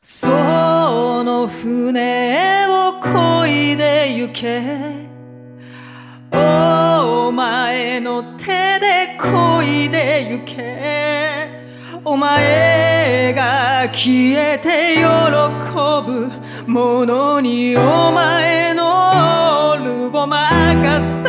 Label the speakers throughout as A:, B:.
A: その船を漕いで行け。お前の手で漕いで行け。お前が消えて喜ぶ。ものにお前のルを任せ。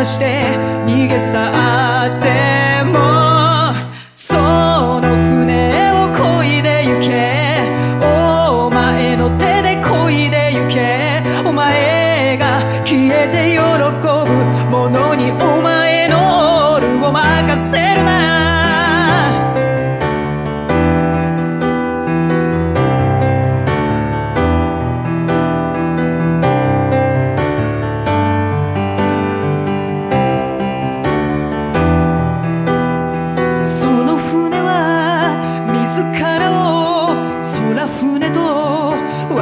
A: 恐れをなして逃げ去ってもその船を漕いで行け。お前の手で漕いで行け。お前が消えて喜ぶものにお前のオールを任せるな。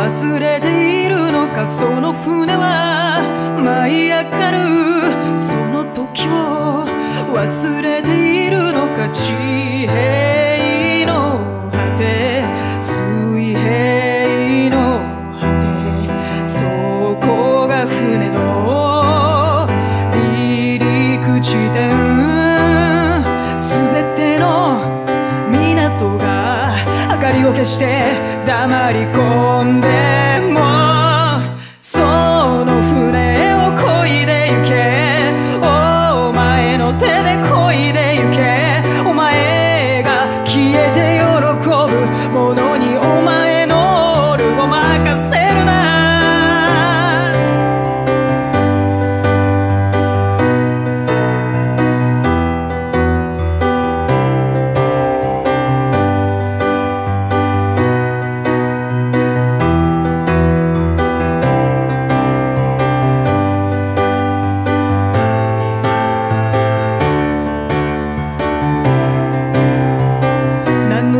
A: 忘れているのかその船は舞い上がるその時を忘れているのかを消して黙り込んでも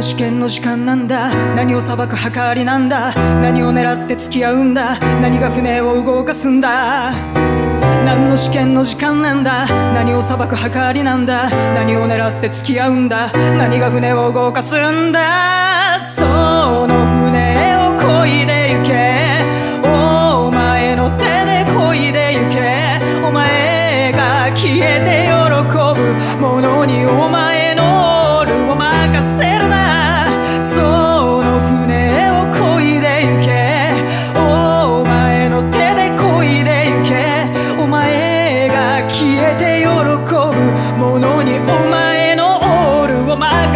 A: 試験の時間なんだ。何を裁く計りなんだ。何を狙って付き合うんだ。何が船を動かすんだ。何の試験の時間なんだ。何を裁く計りなんだ。何を狙って付き合うんだ。何が船を動かすんだ。その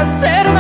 A: ser